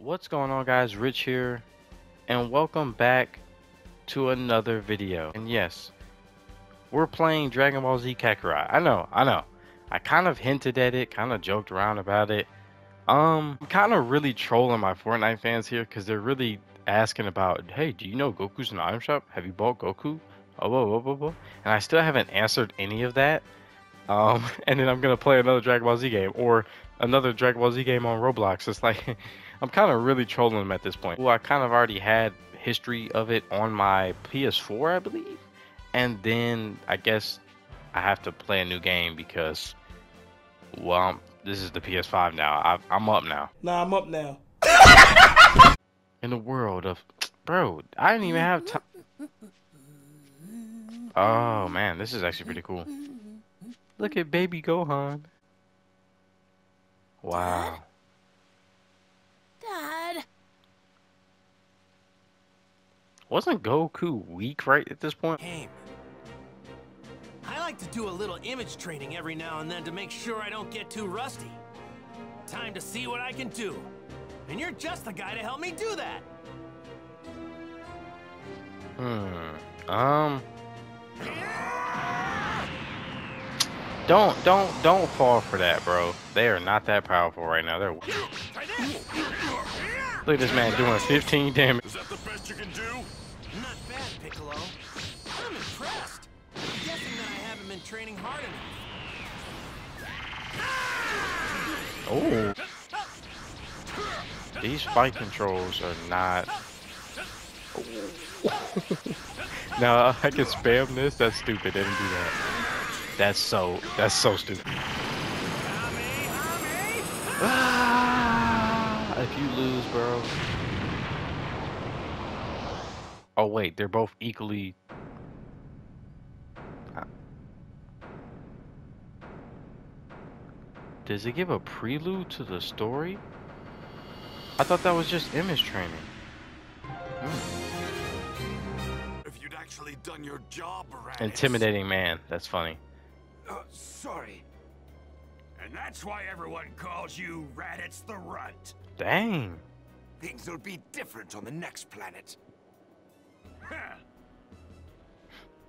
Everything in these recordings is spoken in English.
What's going on guys, Rich here, and welcome back to another video. And yes, we're playing Dragon Ball Z Kakarot. I know, I know. I kind of hinted at it, kind of joked around about it. Um, I'm kind of really trolling my Fortnite fans here because they're really asking about, hey, do you know Goku's the item shop? Have you bought Goku? Oh, whoa, whoa, whoa, whoa. And I still haven't answered any of that. Um, and then I'm gonna play another Dragon Ball Z game or another Dragon Ball Z game on Roblox. It's like I'm kind of really trolling them at this point. Well, I kind of already had history of it on my PS4, I believe, and then I guess I have to play a new game because, well, I'm, this is the PS5 now. I, I'm up now. Nah, I'm up now. In the world of, bro, I didn't even have time. Oh man, this is actually pretty cool. Look at baby Gohan. Wow. Dad. Wasn't Goku weak right at this point? game. I like to do a little image training every now and then to make sure I don't get too rusty. Time to see what I can do. And you're just the guy to help me do that. Hmm. Um. Don't don't don't fall for that, bro. They are not that powerful right now. They're look at this man doing 15 damage. Is that the best you can do? Not bad, Piccolo. I'm impressed. I'm guessing that I haven't been training hard enough. Oh. These fight controls are not. now I can spam this. That's stupid. They didn't do that. That's so. That's so stupid. Ah, if you lose, bro. Oh wait, they're both equally. Uh, Does it give a prelude to the story? I thought that was just image training. If you'd actually done your job, Raditz. Intimidating man. That's funny. Uh, sorry. And that's why everyone calls you Raditz the Runt. Dang. Things will be different on the next planet.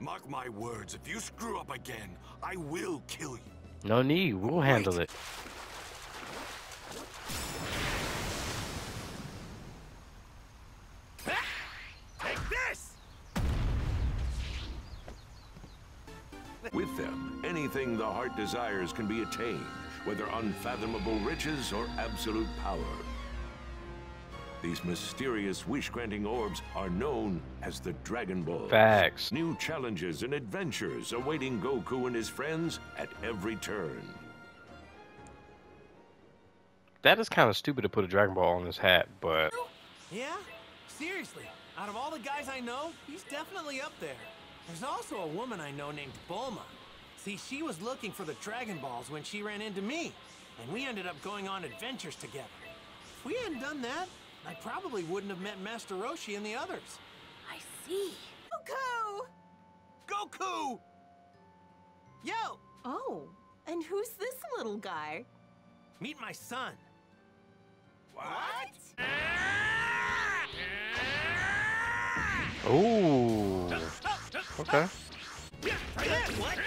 Mark my words, if you screw up again, I will kill you. No need. We'll handle it. Take this! With them, anything the heart desires can be attained, whether unfathomable riches or absolute power. These mysterious wish-granting orbs are known as the Dragon Balls. Facts. New challenges and adventures awaiting Goku and his friends at every turn. That is kind of stupid to put a Dragon Ball on his hat, but Yeah? Seriously, out of all the guys I know, he's definitely up there. There's also a woman I know named Bulma. See, she was looking for the Dragon Balls when she ran into me, and we ended up going on adventures together. If we hadn't done that, I probably wouldn't have met Master Roshi and the others. I see. Goku! Goku! Yo, Oh, and who's this little guy? meet my son. What? ooh. Okay. What?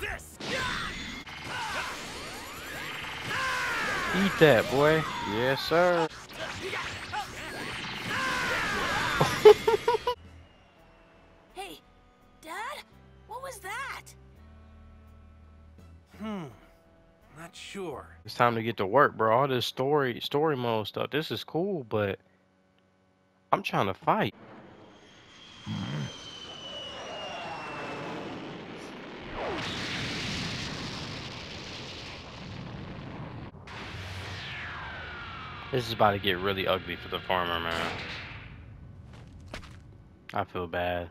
This! Eat that, boy. Yes, sir. Hey, Dad? What was that? Hmm, not sure. It's time to get to work, bro. All this story, story mode stuff. This is cool, but I'm trying to fight. This is about to get really ugly for the farmer, man. I feel bad.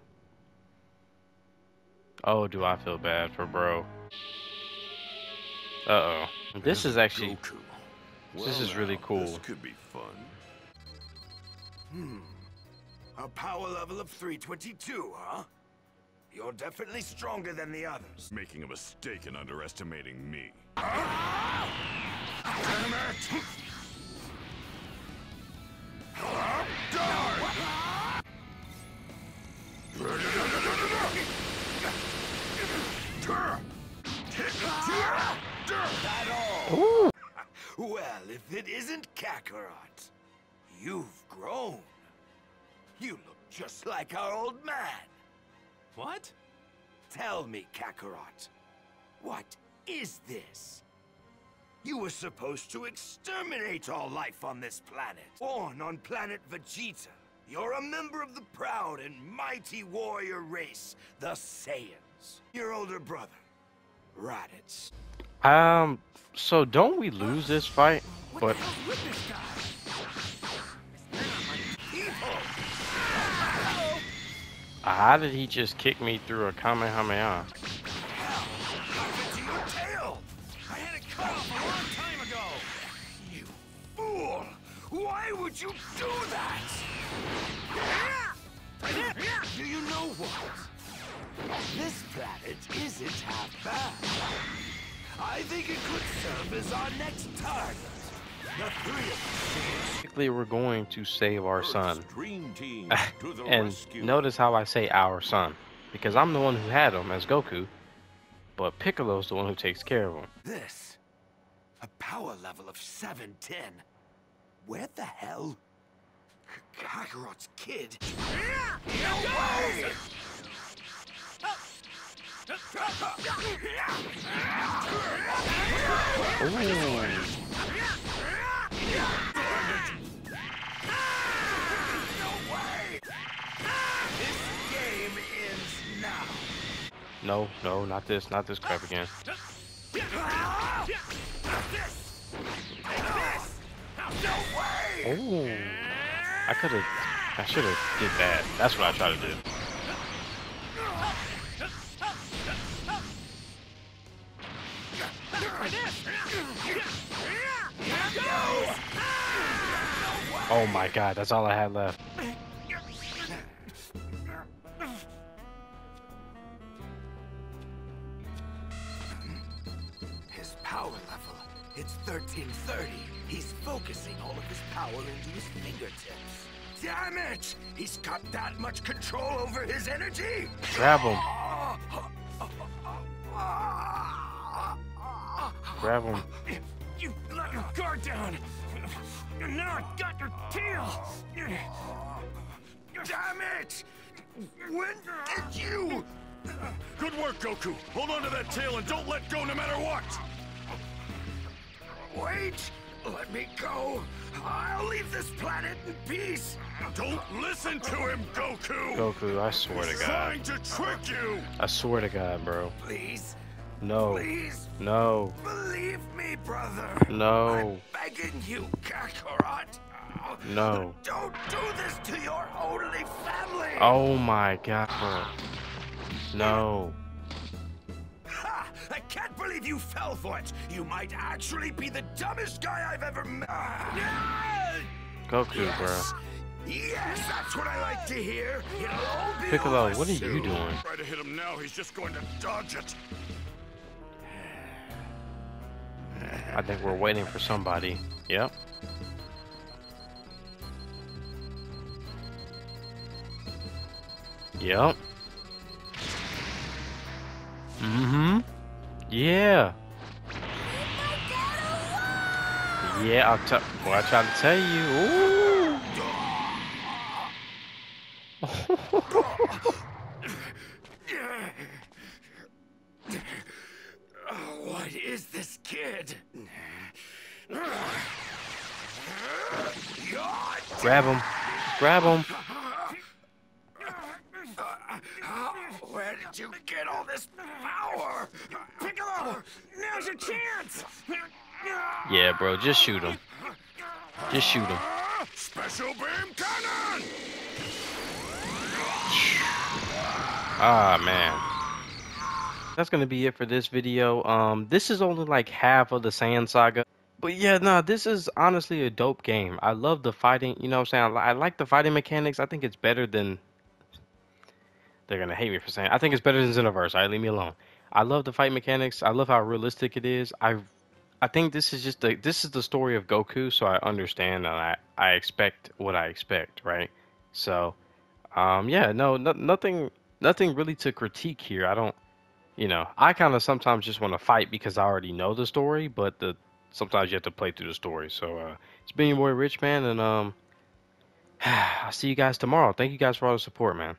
Oh, do I feel bad for bro? Uh oh. This is actually Goku. this is really cool. This could be fun. Hmm. A power level of 322, huh? You're definitely stronger than the others. Making a mistake in underestimating me. Damn it! Kakarot. You've grown. You look just like our old man. What? Tell me, Kakarot, what is this? You were supposed to exterminate all life on this planet. Born on planet Vegeta, you're a member of the proud and mighty warrior race, the Saiyans. Your older brother, Raditz. Um, so don't we lose this fight? But the hell's with this guy? People! how did he just kick me through a Kamehameha? Hell, what happened to your tail? I had it cut off a long time ago. You fool! Why would you do that? Do you know what? This planet isn't half bad. I think it could serve as our next target. The three of us. Basically, we're going to save our son. Dream Team to the And rescue. notice how I say our son. Because I'm the one who had him as Goku. But Piccolo's the one who takes care of him. This, a power level of 710. Where the hell? Kakarot's kid. No way! No, no, not this, not this crap again. Oh. I could have, I should have did that. That's what I tried to do. Oh my god, that's all I had left. His power level, it's 1330. He's focusing all of his power into his fingertips. Damn it! He's got that much control over his energy! Grab him. Grab him. You let your guard down. And now I got your tail. Damn it! When did you? Good work, Goku. Hold on to that tail and don't let go no matter what. Wait! Let me go! I'll leave this planet in peace! Don't listen to him, Goku. Goku, I swear to He's God. trying to trick you. I swear to God, bro. Please, No. please, No. believe me, brother! No. I'm begging you, Kakarot! No. Don't do this to your only family! Oh my god, bro. No. Ha! I can't believe you fell for it! You might actually be the dumbest guy I've ever met! Ah! Goku, Yes! bro. Yes, that's what I like to hear! It'll all be Piccolo, what are you doing? Try to hit him now. He's just going to dodge it. I think we're waiting for somebody. Yep. Yep. Mm-hmm. Yeah. Yeah, I'll tell. Well, I tried to tell you. Ooh. What is this kid? Grab him. Grab him. Where did you get all this power? Piccolo, now's your chance. Yeah, bro. Just shoot him. Just shoot him. Special beam cannon. Ah man. That's gonna be it for this video. Um this is only like half of the Saiyan saga. But yeah, no, this is honestly a dope game. I love the fighting, you know what I'm saying? I, I like the fighting mechanics. I think it's better than they're gonna hate me for saying I think it's better than Xenoverse. Alright, leave me alone. I love the fight mechanics. I love how realistic it is. I I think this is just the this is the story of Goku, so I understand and I, I expect what I expect, right? So um yeah, no, no nothing nothing really to critique here. I don't, you know, I kind of sometimes just want to fight because I already know the story, but the sometimes you have to play through the story. So uh, it's been your boy Rich Man, and um, I'll see you guys tomorrow. Thank you guys for all the support, man.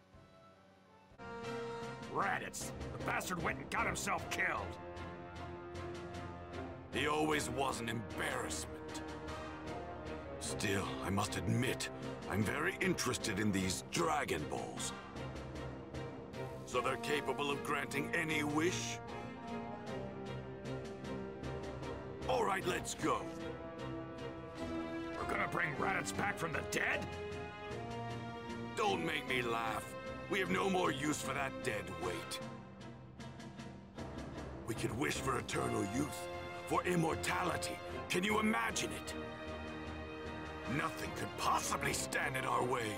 Raditz! The bastard went and got himself killed! He always was an embarrassment. Still, I must admit, I'm very interested in these Dragon Balls. So they're capable of granting any wish? All right, let's go. We're gonna bring Raditz back from the dead? Don't make me laugh. We have no more use for that dead weight. We could wish for eternal youth, for immortality. Can you imagine it? Nothing could possibly stand in our way.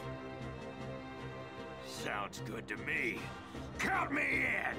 Sounds good to me. Count me in!